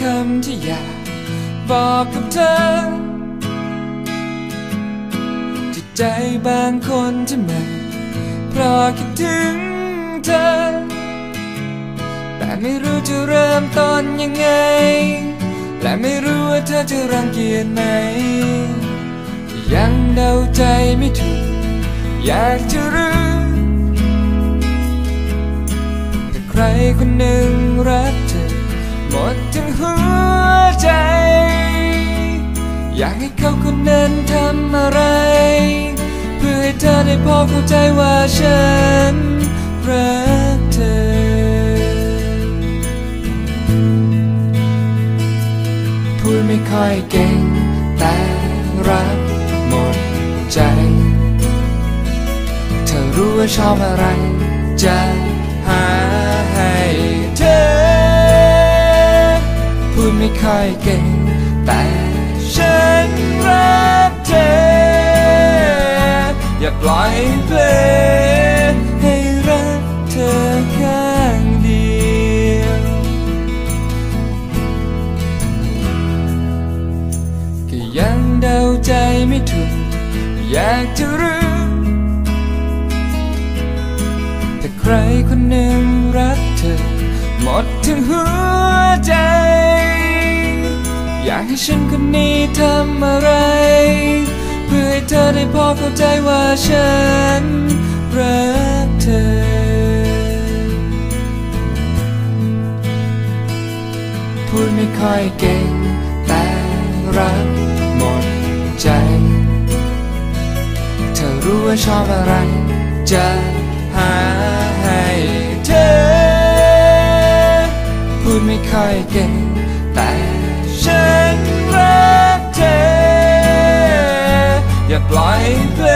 คำที่อยากบอกกับเธอที่ใจบางคนที่มันเพราะคิดถึงเธอ แต่ไม่รู้จะเริ่มต้นยังไง และไม่รู้ว่าเธอจะรังเกียจไหม ยังเดาใจไม่ถูก อยากจะรู้แต่ใครคนหนึ่ง อยากให้เขาคนนั้นทำอะไร เพื่อให้เธอได้พอเข้าใจว่าฉันรักเธอ พูดไม่ค่อยเก่งแต่รักหมดใจ เธอรู้ว่าชอบอะไร จะหาให้เธอ พูดไม่ค่อยเก่งแต่ เพลงให้รักเธอข้างเดียว ก็ยังเดาใจไม่ถูก อยากจะรู้ แต่ใครคนหนึ่งรักเธอ หมดทั้งหัวใจ อยากให้ฉันคนนี้ทำอะไร เพื่อให้เธอได้พอเข้าใจว่าฉันรักเธอพูดไม่ค่อยเก่ง แต่รักหมดใจ เธอรู้ว่าชอบอะไร จะหาให้เธอ พูดไม่ค่อยเก่ง ปล่อยเพล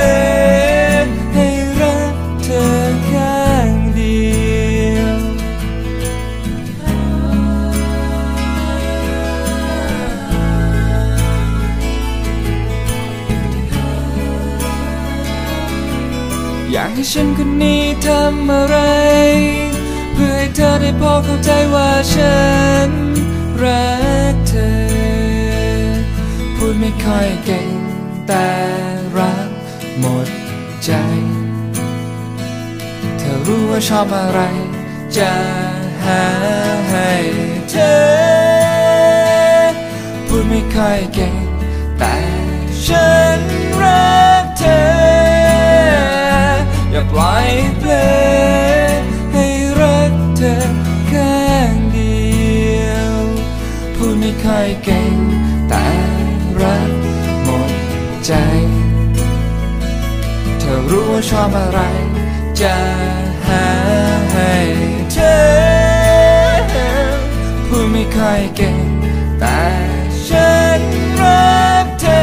งให้รักเธอข้างเดียว อยากให้ฉันคนนี้ทำอะไร เพื่อให้เธอได้พอเข้าใจว่าฉันรักเธอ พูดไม่ค่อยเก่งแต่ ใจ เธอรู้ว่าชอบอะไร จะหาให้เธอ พูดไม่ค่อยเก่ง แต่ฉันรักเธอ อย่าปล่อยเพลงให้รักเธอข้างเดียว พูดไม่ค่อยเก่ง รู้ว่าชอบอะไร จะหาให้เธอพูดไม่ค่อยเก่ง แต่ฉันรักเธอ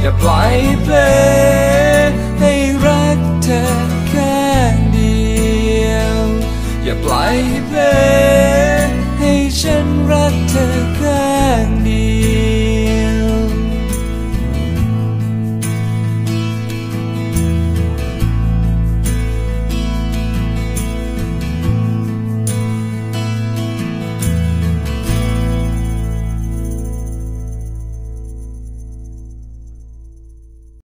อย่าปล่อยเพลงให้รักเธอข้างเดียว อย่าปล่อยเพลง